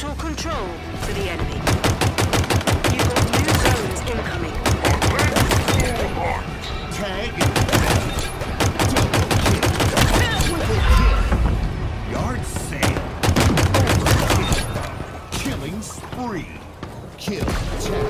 Total control to the enemy. You've got new zones incoming. Tag double kill, triple kill, yard sale, overkill, killing spree, kill, tag,